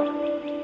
Música